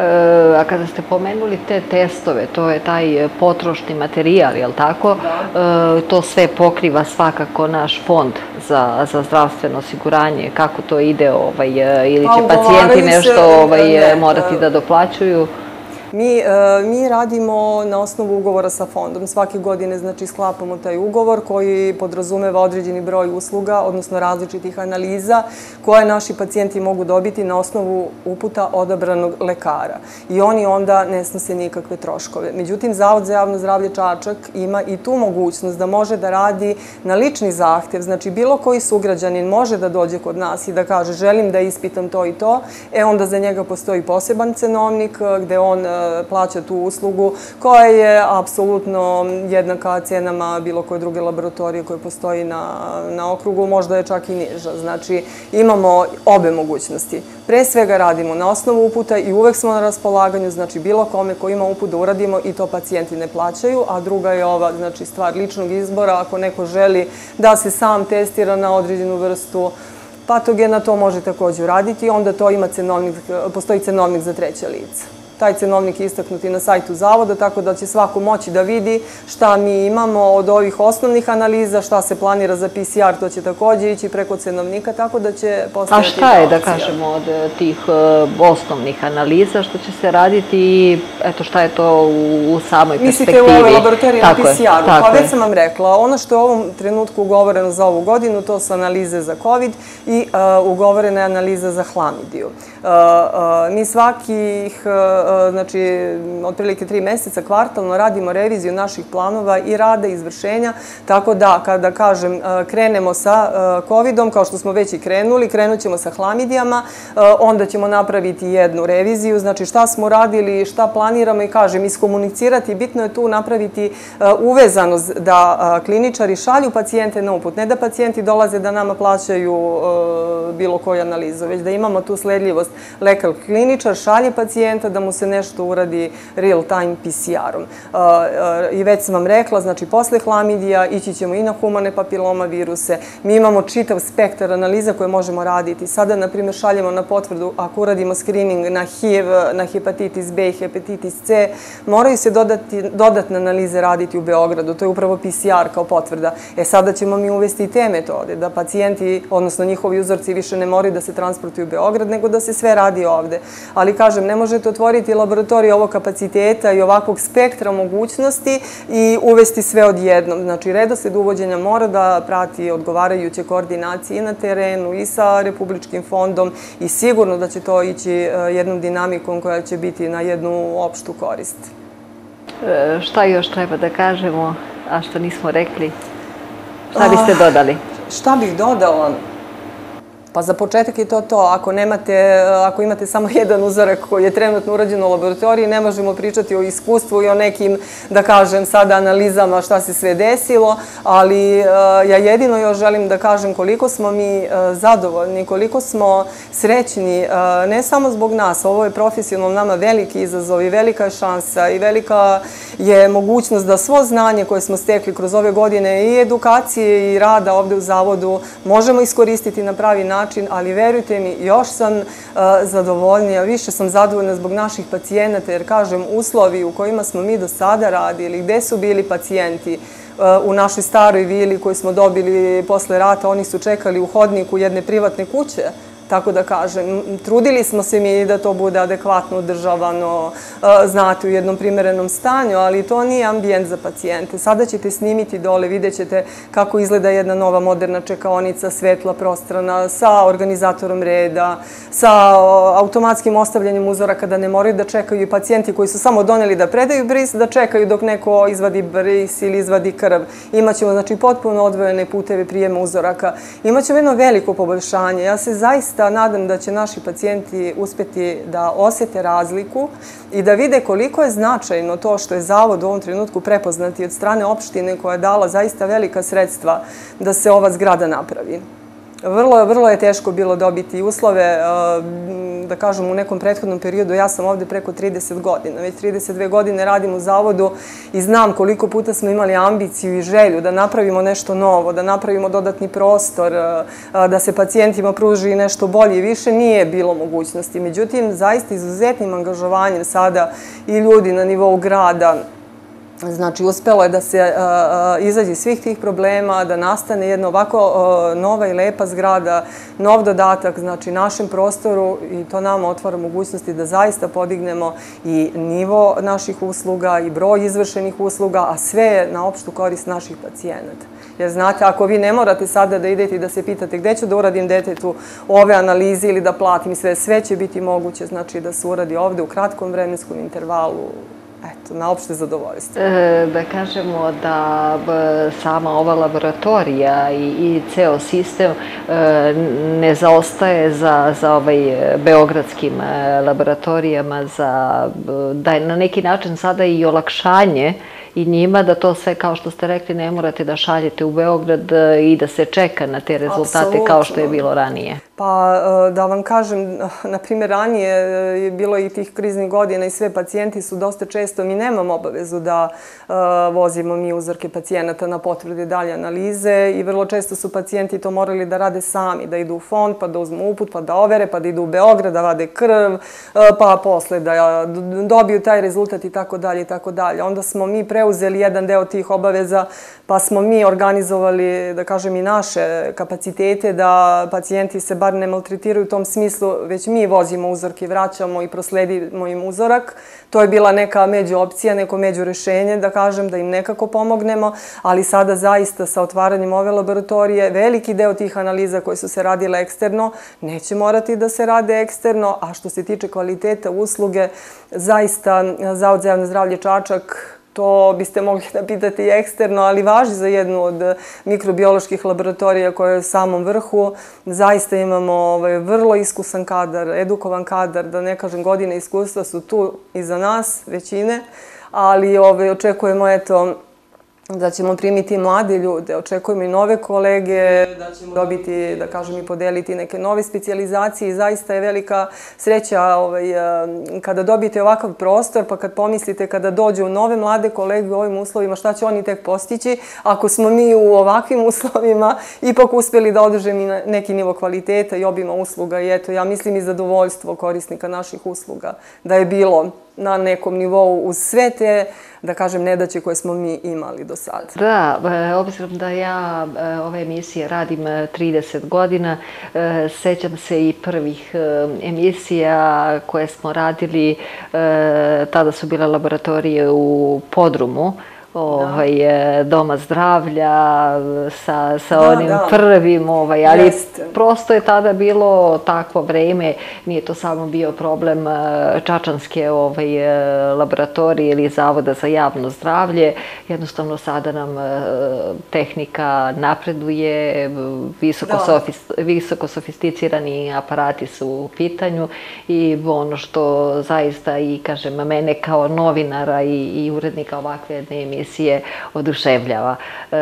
E, a kada ste pomenuli te testove, to je taj potrošni materijal, je li tako? Da. E, to sve pokriva svakako naš fond za, za zdravstveno osiguranje. Kako to ide? Ovaj, e, ili će pa, pacijenti nešto ovaj, ne, morati da doplaćuju? Mi, e, mi radimo na osnovu ugovora sa fondom. Svake godine, znači, sklapamo taj ugovor koji podrazumeva određeni broj usluga, odnosno različitih analiza, koje naši pacijenti mogu dobiti na osnovu uputa odabranog lekara. I oni onda ne snose nikakve troškove. Međutim, Zavod za javno zdravlje Čačak ima i tu mogućnost da može da radi na lični zahtev. Znači, bilo koji sugrađanin može da dođe kod nas i da kaže želim da ispitam to i to, e onda za njega postoji poseban cenovnik gde on e, plaća tu uslugu koja je apsolutno jednaka cenama bilo koje druge laboratorije koje postoji na, na okrugu, možda je čak i niža. Znači, imamo obe mogućnosti. Pre svega radimo na osnovu uputa i uvek smo na raspolaganju, znači bilo kome ko ima uput da uradimo i to pacijenti ne plaćaju, a druga je ova, znači stvar ličnog izbora, ako neko želi da se sam testira na određenu vrstu patogena, to može takođe uraditi, onda to ima cenovnik, postoji cenovnik za treće lice. Taj cenovnik je istaknuti na sajtu Zavoda, tako da će svako moći da vidi šta mi imamo od ovih osnovnih analiza, šta se planira za PCR, to će takođe ići preko cenovnika, tako da će postojati... A šta je, da kažemo, od e, tih e, osnovnih analiza, što će se raditi i eto šta je to u, u samoj perspektivi? Mislite u ovoj laboratoriji na PCR-u? Pa već sam vam rekla, ono što je u ovom trenutku ugovoreno za ovu godinu, to su analize za COVID i uh, ugovorena je analiza za hlamidiju. Uh, uh, mi svakih znači, otprilike tri meseca kvartalno radimo reviziju naših planova i rada i izvršenja, tako da, kada kažem, e, krenemo sa e, COVID-om, kao što smo već i krenuli, krenut ćemo sa hlamidijama, onda ćemo napraviti jednu reviziju, znači šta smo radili, šta planiramo i kažem, iskomunicirati, bitno je tu napraviti uvezanost da kliničari šalju pacijente na uput, ne da pacijenti dolaze da nama plaćaju bilo koju analizu, već da imamo tu sledljivost. Lekar kliničar šalje pacijenta da mu se nešto uradi real-time PCR-om. I već sam vam rekla, znači posle hlamidija ići ćemo i na humane papiloma viruse. Mi imamo čitav spektar analiza koje možemo raditi. Sada, na primjer, šaljemo na potvrdu, ako uradimo screening na HIV, na hepatitis B i hepatitis C, moraju se dodati, dodatne analize raditi u Beogradu. To je upravo PCR kao potvrda. E sada ćemo mi uvesti i te metode, da pacijenti, odnosno njihovi uzorci više ne moraju da se transportuju u Beograd, nego da se sve radi ovde. Ali kažem, ne možete otvoriti otvoriti laboratorije ovog kapaciteta i ovakvog spektra mogućnosti i uvesti sve odjednom. Znači, redosled uvođenja mora da prati odgovarajuće koordinacije i na terenu i sa Republičkim fondom i sigurno da će to ići e, jednom dinamikom koja će biti na jednu opštu korist. E, šta još treba da kažemo, a što nismo rekli? Šta biste ah, dodali? Šta bih dodala? Pa za početak je to to. Ako, nemate, ako imate samo jedan uzorak koji je trenutno urađen u laboratoriji, ne možemo pričati o iskustvu i o nekim, da kažem, sada analizama šta se sve desilo, ali uh, ja jedino još želim da kažem koliko smo mi uh, zadovoljni, koliko smo srećni, ne samo zbog nas, ovo je profesionalno nama veliki izazov i velika je šansa i velika je mogućnost da svo znanje koje smo stekli kroz ove godine i edukacije i rada ovde u Zavodu možemo iskoristiti na pravi način način, ali verujte mi, još sam uh, zadovoljnija, više sam zadovoljna zbog naših pacijenata, jer kažem, uslovi u kojima smo mi do sada radili, gde su bili pacijenti, uh, u našoj staroj vili koju smo dobili posle rata, oni su čekali u hodniku jedne privatne kuće, tako da kažem. Trudili smo se mi da to bude adekvatno održavano, e, znate, u jednom primerenom stanju, ali to nije ambijent za pacijente. Sada ćete snimiti dole, vidjet ćete kako izgleda jedna nova moderna čekaonica, svetla, prostrana, sa organizatorom reda, sa automatskim ostavljanjem uzoraka da ne moraju da čekaju i pacijenti koji su samo doneli da predaju bris, da čekaju dok neko izvadi bris ili izvadi krv. Imaćemo, znači, potpuno odvojene puteve prijema uzoraka. Imaćemo jedno veliko poboljšanje. Ja se zaista nadam da će naši pacijenti uspeti da osete razliku i da vide koliko je značajno to što je Zavod u ovom trenutku prepoznati od strane opštine koja je dala zaista velika sredstva da se ova zgrada napravi. Vrlo, vrlo je teško bilo dobiti uslove, eh, da kažem, u nekom prethodnom periodu. Ja sam ovde preko 30 godina. Već 32 godine radim u zavodu i znam koliko puta smo imali ambiciju i želju da napravimo nešto novo, da napravimo dodatni prostor, eh, da se pacijentima pruži nešto bolje i više. Nije bilo mogućnosti. Međutim, zaista izuzetnim angažovanjem sada i ljudi na nivou grada, Znači, uspelo je da se izađe svih tih problema, da nastane jedna ovako nova i lepa zgrada, nov dodatak, znači, našem prostoru i to nam otvara mogućnosti da zaista podignemo i nivo naših usluga i broj izvršenih usluga, a sve je na opštu korist naših pacijenata. Jer znate, ako vi ne morate sada da idete i da se pitate gde ću da uradim detetu ove analize ili da platim sve, sve će biti moguće, znači, da se uradi ovde u kratkom vremenskom intervalu eto, na opšte zadovoljstvo. E, da kažemo da sama ova laboratorija i, i ceo sistem e, ne zaostaje za, za ovaj beogradskim e, laboratorijama, za, da je na neki način sada i olakšanje i njima da to sve, kao što ste rekli, ne morate da šaljete u Beograd i da se čeka na te rezultate Absolutno. kao što je bilo ranije. Pa e, da vam kažem, na primjer, ranije e, je bilo i tih kriznih godina i sve pacijenti su dosta često, mi nemamo obavezu da uh, vozimo mi uzorke pacijenata na potvrde dalje analize i vrlo često su pacijenti to morali da rade sami, da idu u fond, pa da uzmu uput, pa da overe, pa da idu u Beograd, da vade krv, pa posle da dobiju taj rezultat i tako dalje i tako dalje. Onda smo mi preuzeli jedan deo tih obaveza, pa smo mi organizovali, da kažem, i naše kapacitete da pacijenti se bar bar ne maltretiraju u tom smislu, već mi vozimo uzorke, vraćamo i prosledimo im uzorak. To je bila neka među opcija, neko među rešenje, da kažem, da im nekako pomognemo, ali sada zaista sa otvaranjem ove laboratorije, veliki deo tih analiza koje su se radile eksterno, neće morati da se rade eksterno, a što se tiče kvaliteta usluge, zaista Zavod za javno zdravlje Čačak To biste mogli da pitate i eksterno, ali važi za jednu od mikrobioloških laboratorija koja je u samom vrhu. Zaista imamo ovaj, vrlo iskusan kadar, edukovan kadar, da ne kažem godine iskustva su tu i za nas, većine, ali ovaj, očekujemo eto, da ćemo primiti mlade ljude, očekujemo i nove kolege, da ćemo dobiti, da kažem, i podeliti neke nove specializacije i zaista je velika sreća ovaj, eh, kada dobijete ovakav prostor, pa kad pomislite kada dođu nove mlade kolege u ovim uslovima, šta će oni tek postići, ako smo mi u ovakvim uslovima ipak uspeli da održemo neki nivo kvaliteta i obima usluga i eto, ja mislim i zadovoljstvo korisnika naših usluga da je bilo na nekom nivou uz sve te, da kažem, nedaće koje smo mi imali do sada. Da, e, obzirom da ja e, ove emisije radim 30 e, godina, sećam se i prvih emisija koje smo radili, tada su bile laboratorije u Podrumu, ovaj, da. doma zdravlja sa, sa da, onim da. prvim, ovaj, ali Jest. prosto je tada bilo takvo vreme, nije to samo bio problem e, Čačanske ovaj, e, laboratorije ili Zavoda za javno zdravlje, jednostavno sada nam tehnika napreduje, visoko, da. sofist, visoko sofisticirani aparati su u pitanju i ono što zaista i, kažem, mene kao novinara i, i urednika ovakve jedne emisije oduševljava. E,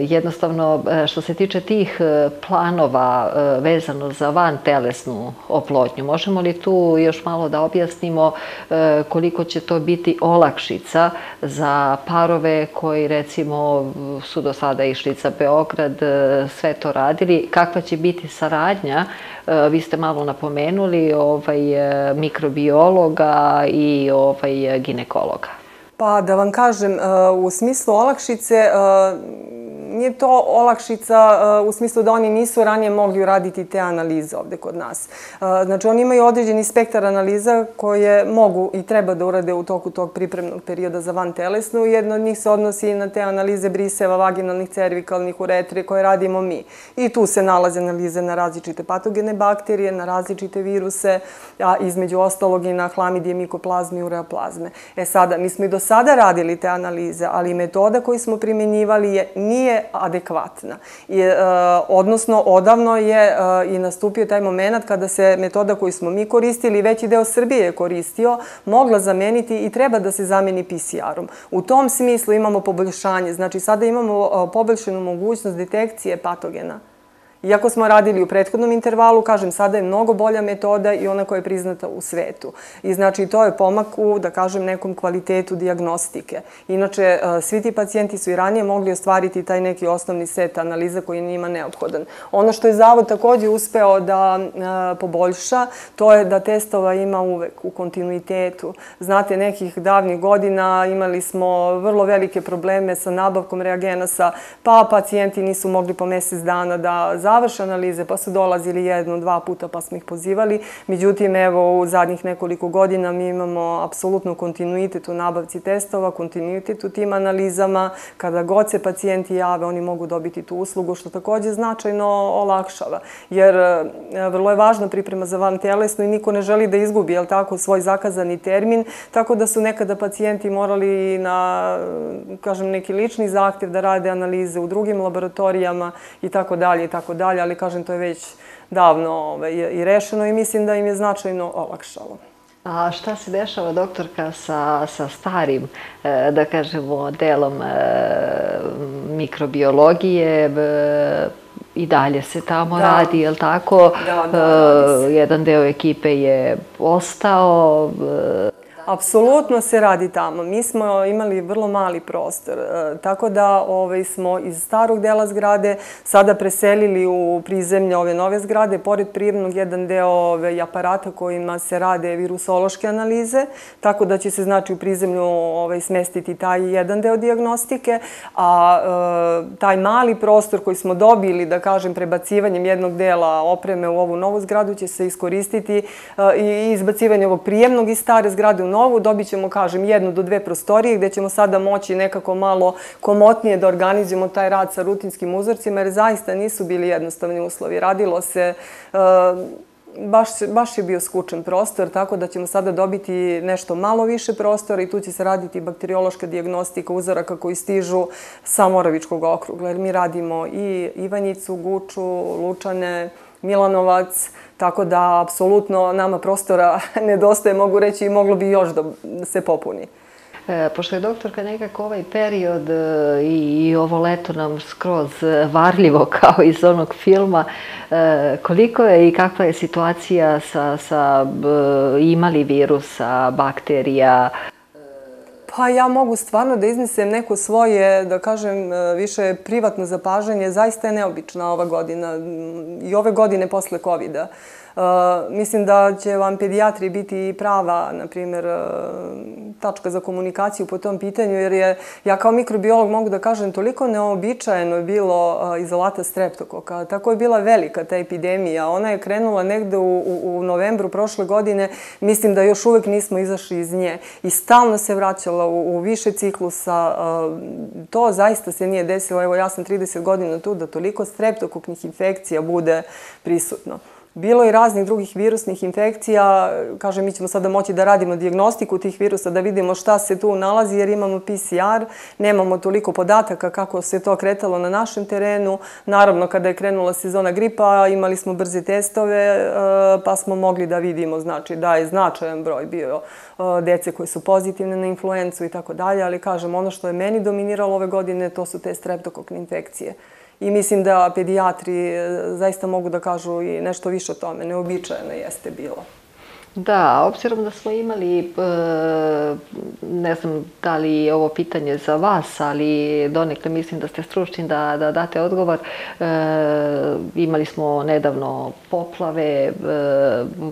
jednostavno, e, što se tiče tih e, planova vezano za van telesnu oplodnju, možemo li tu još malo da objasnimo koliko će to biti olakšica za parove koji recimo su do sada išli za Beograd, sve to radili, kakva će biti saradnja vi ste malo napomenuli ovaj mikrobiologa i ovaj ginekologa. Pa da vam kažem, e, u smislu olakšice, e, nije to olakšica uh, u smislu da oni nisu ranije mogli uraditi te analize ovde kod nas. Uh, znači, oni imaju određeni spektar analiza koje mogu i treba da urade u toku tog pripremnog perioda za van telesnu. Jedna od njih se odnosi na te analize briseva, vaginalnih, cervikalnih, uretre koje radimo mi. I tu se nalaze analize na različite patogene bakterije, na različite viruse, a između ostalog i na hlamidije, mikoplazme i ureaplazme. E sada, mi smo i do sada radili te analize, ali metoda koju smo primenjivali je, nije adekvatna. I, e, odnosno, odavno je e, i nastupio taj moment kada se metoda koju smo mi koristili, veći deo Srbije je koristio, mogla zameniti i treba da se zameni PCR-om. U tom smislu imamo poboljšanje. Znači, sada imamo e, poboljšenu mogućnost detekcije patogena. Iako smo radili u prethodnom intervalu, kažem, sada je mnogo bolja metoda i ona koja je priznata u svetu. I znači, to je pomak u, da kažem, nekom kvalitetu diagnostike. Inače, e, svi ti pacijenti su i ranije mogli ostvariti taj neki osnovni set analiza koji je njima neophodan. Ono što je Zavod takođe uspeo da e, poboljša, to je da testova ima uvek u kontinuitetu. Znate, nekih davnih godina imali smo vrlo velike probleme sa nabavkom reagenasa, pa pacijenti nisu mogli po mesec dana da završe analize, pa su dolazili jedno, dva puta pa smo ih pozivali. Međutim, evo, u zadnjih nekoliko godina mi imamo apsolutno kontinuitet u nabavci testova, kontinuitet u tim analizama. Kada god se pacijenti jave, oni mogu dobiti tu uslugu, što takođe značajno olakšava. Jer e, vrlo je važna priprema za van telesno i niko ne želi da izgubi, jel tako, svoj zakazani termin, tako da su nekada pacijenti morali na, kažem, neki lični zahtev da rade analize u drugim laboratorijama i tako dalje i tako dalje dalje, ali kažem, to je već davno ovaj, i rešeno i mislim da im je značajno olakšalo. A šta se dešava, doktorka, sa, sa starim, e, da kažemo, delom e, mikrobiologije? I dalje se tamo da. radi, je li tako? Da, da, da. Jedan deo ekipe je ostao. Apsolutno se radi tamo. Mi smo imali vrlo mali prostor, e, tako da ovaj, smo iz starog dela zgrade sada preselili u prizemlje ove nove zgrade. Pored prijemnog jedan deo ove, aparata kojima se rade virusološke analize, tako da će se znači u prizemlju ovaj, smestiti taj jedan deo diagnostike, a e, taj mali prostor koji smo dobili, da kažem, prebacivanjem jednog dela opreme u ovu novu zgradu će se iskoristiti e, i izbacivanje ovog prijemnog iz stare zgrade u novu, dobit ćemo, kažem, jednu do dve prostorije gde ćemo sada moći nekako malo komotnije da organizujemo taj rad sa rutinskim uzorcima, jer zaista nisu bili jednostavni uslovi. Radilo se... Uh, baš, baš je bio skučen prostor, tako da ćemo sada dobiti nešto malo više prostora i tu će se raditi bakteriološka diagnostika uzoraka koji stižu sa Moravičkog okruga. Jer mi radimo i Ivanjicu, Guču, Lučane, Milanovac, tako da apsolutno nama prostora nedostaje, mogu reći, i moglo bi još da se popuni. E, pošto je doktorka nekako ovaj period e, i, i ovo leto nam skroz varljivo kao iz onog filma, e, koliko je i kakva je situacija sa, sa imali virusa, bakterija, Pa ja mogu stvarno da iznesem neko svoje, da kažem, e, više privatno zapažanje. Zaista je neobična ova godina i ove godine posle COVID-a. Uh, mislim da će vam pedijatri biti prava, na primjer, uh, tačka za komunikaciju po tom pitanju, jer je, ja kao mikrobiolog mogu da kažem, toliko neobičajeno je bilo uh, izolata streptokoka. Tako je bila velika ta epidemija. Ona je krenula negde u, u, u novembru prošle godine. Mislim da još uvek nismo izašli iz nje. I stalno se vraćala u, u više ciklusa. To zaista se nije desilo. Evo, ja sam 30 godina tu da toliko streptokoknih infekcija bude prisutno. Bilo je raznih drugih virusnih infekcija, kaže mi ćemo sada moći da radimo diagnostiku tih virusa, da vidimo šta se tu nalazi jer imamo PCR, nemamo toliko podataka kako se to kretalo na našem terenu. Naravno, kada je krenula sezona gripa, imali smo brze testove, e, pa smo mogli da vidimo znači, da je značajan broj bio e, dece koje su pozitivne na influencu i tako dalje, ali kažem, ono što je meni dominiralo ove godine, to su te streptokokne infekcije i mislim da pedijatri e, zaista mogu da kažu i nešto više o tome. Neobičajeno jeste bilo. Da, obzirom da smo imali, e, ne znam da li je ovo pitanje za vas, ali donekle mislim da ste stručni da, da date odgovor. E, imali smo nedavno poplave, e,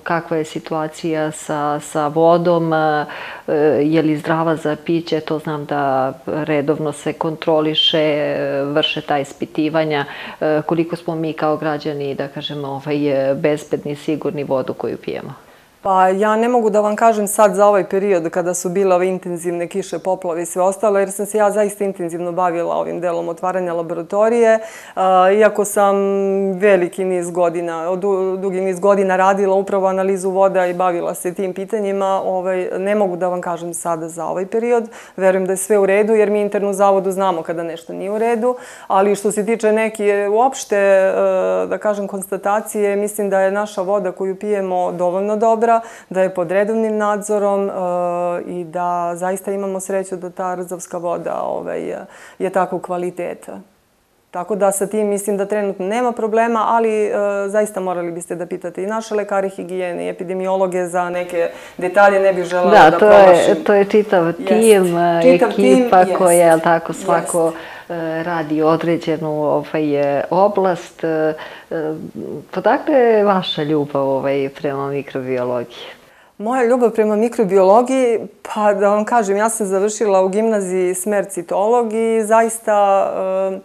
kakva je situacija sa, sa vodom, je li zdrava za piće, to znam da redovno se kontroliše, vrše ta ispitivanja, koliko smo mi kao građani, da kažemo, ovaj, bezbedni, sigurni vodu koju pijemo. Pa ja ne mogu da vam kažem sad za ovaj period kada su bile ove intenzivne kiše, poplave i sve ostalo, jer sam se ja zaista intenzivno bavila ovim delom otvaranja laboratorije. Iako sam veliki niz godina, dugi niz godina radila upravo analizu voda i bavila se tim pitanjima, ovaj, ne mogu da vam kažem sada za ovaj period. Verujem da je sve u redu, jer mi interno u zavodu znamo kada nešto nije u redu, ali što se tiče neke uopšte, e, da kažem, konstatacije, mislim da je naša voda koju pijemo dovoljno dobra, nadzora, da je pod redovnim nadzorom e, i da zaista imamo sreću da ta rzavska voda ovaj, je takvog kvaliteta. Tako da sa tim mislim da trenutno nema problema, ali e, zaista morali biste da pitate i naše lekare higijene i epidemiologe za neke detalje, ne bih žela da, da to Je, to je čitav tim, čitav ekipa tim, koja, je tako, svako E, radi određenu ovaj, e, oblast. E, Podakle je vaša ljubav ovaj, prema mikrobiologiji? Moja ljubav prema mikrobiologiji, pa da vam kažem, ja sam završila u gimnaziji smer citolog i zaista Uh,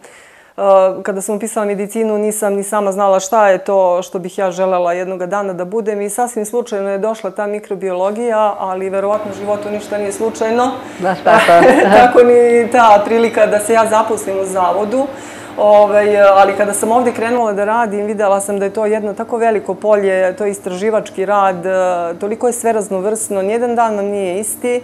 kada sam upisala medicinu nisam ni sama znala šta je to što bih ja želela jednog dana da budem i sasvim slučajno je došla ta mikrobiologija, ali verovatno u životu ništa nije slučajno. Baš tako. tako ni ta prilika da se ja zaposlim u zavodu. Ovaj, ali kada sam ovde krenula da radim, videla sam da je to jedno tako veliko polje, to je istraživački rad, toliko je sve raznovrsno, nijedan dan nam nije isti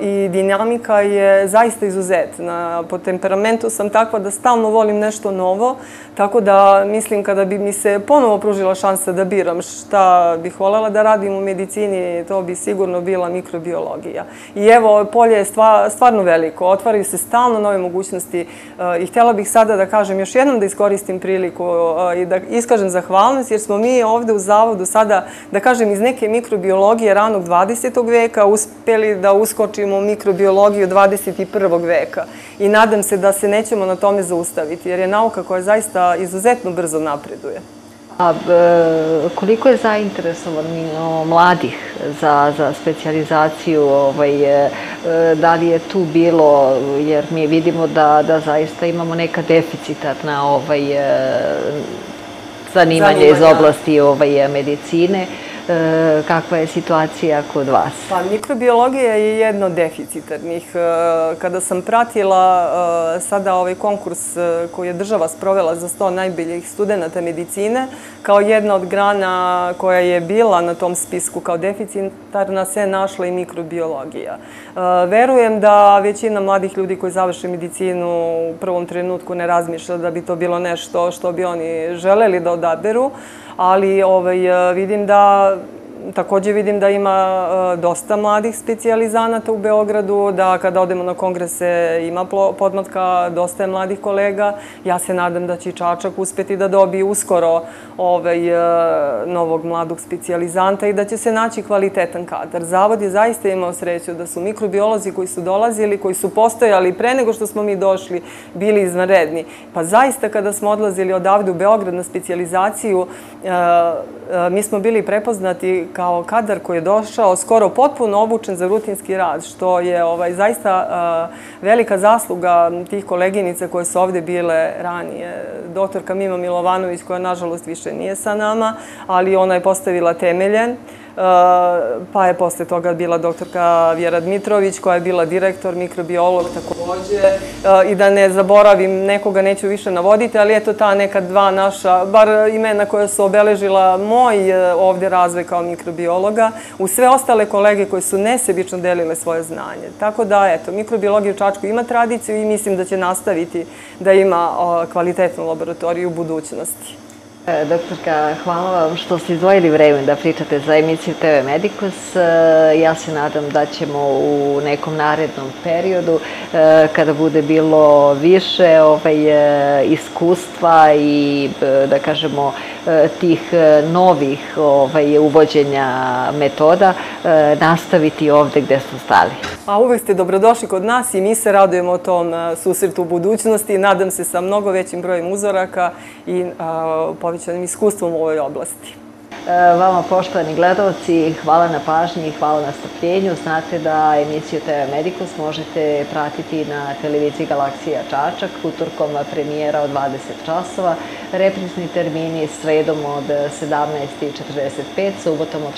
i dinamika je zaista izuzetna. Po temperamentu sam takva da stalno volim nešto novo, tako da mislim kada bi mi se ponovo pružila šansa da biram šta bih volela da radim u medicini, to bi sigurno bila mikrobiologija. I evo, polje je stvarno veliko, otvaraju se stalno nove mogućnosti i htela bih sada da kažem još jednom da iskoristim priliku i da iskažem zahvalnost, jer smo mi ovde u Zavodu sada, da kažem, iz neke mikrobiologije ranog 20. veka uspeli da uskočimo mikrobiologiju 21. veka i nadam se da se nećemo na tome zaustaviti, jer je nauka koja zaista izuzetno brzo napreduje. A e, koliko je zainteresovano mladih za, za specializaciju, ovaj, e, da li je tu bilo, jer mi vidimo da, da zaista imamo neka deficitarna ovaj, e, zanimanje iz oblasti ovaj, medicine. E, kakva je situacija kod vas? Pa, mikrobiologija je jedno deficitarnih. E, kada sam pratila e, sada ovaj konkurs koji je država sprovela za 100 najboljih studenta medicine, kao jedna od grana koja je bila na tom spisku kao deficitarna, se našla i mikrobiologija. Verujem da većina mladih ljudi koji završe medicinu u prvom trenutku ne razmišlja da bi to bilo nešto što bi oni želeli da odaberu, ali ovaj, vidim da takođe vidim da ima e, dosta mladih specijalizanata u Beogradu, da kada odemo na kongrese ima podmatka, dosta je mladih kolega. Ja se nadam da će Čačak uspeti da dobije uskoro ovaj, e, novog mladog specijalizanta i da će se naći kvalitetan kadar. Zavod je zaista imao sreću da su mikrobiolozi koji su dolazili, koji su postojali pre nego što smo mi došli, bili izvanredni. Pa zaista kada smo odlazili odavde u Beograd na specijalizaciju, e, mi smo bili prepoznati kao kadar koji je došao skoro potpuno obučen za rutinski rad, što je ovaj, zaista velika zasluga tih koleginica koje su ovde bile ranije. Doktorka Mima Milovanović, koja nažalost više nije sa nama, ali ona je postavila temeljen pa je posle toga bila doktorka Vjera Dmitrović, koja je bila direktor, mikrobiolog takođe. I da ne zaboravim, nekoga neću više navoditi, ali eto ta neka dva naša, bar imena koja su obeležila moj e, ovde razvoj kao mikrobiologa, u sve ostale kolege koje su nesebično delile svoje znanje. Tako da, eto, mikrobiologija u Čačku ima tradiciju i mislim da će nastaviti da ima kvalitetnu laboratoriju u budućnosti. E, doktorka, hvala vam što ste izdvojili vreme da pričate za emisiju TV Medicus. E, ja se nadam da ćemo u nekom narednom periodu, e, kada bude bilo više ovaj, iskustva i, da kažemo, e, tih e, novih ovaj, uvođenja metoda e, nastaviti ovde gde su stali. A uvek ste dobrodošli kod nas i mi se radujemo tom susretu u budućnosti. Nadam se sa mnogo većim brojem uzoraka i povećanim iskustvom u ovoj oblasti. E, vama poštovani gledalci, hvala na pažnji hvala na strpljenju. Znate da emisiju TV Medicus možete pratiti na televiziji Galaksija Čačak, utorkom premijera od 20 časova, reprizni termini sredom od 17.45, subotom od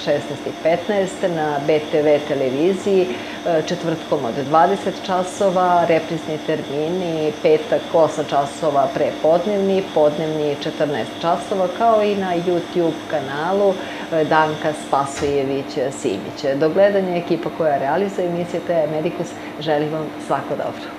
16.15 na BTV televiziji, e, četvrtkom od 20 časova, reprizni termini petak 8 časova pre podnevni, podnevni 14 časova, kao i na YouTube kanalu kanalu e, Danka Spasojević-Simić. Do gledanja ekipa koja realizuje emisije Medikus želim vam svako dobro.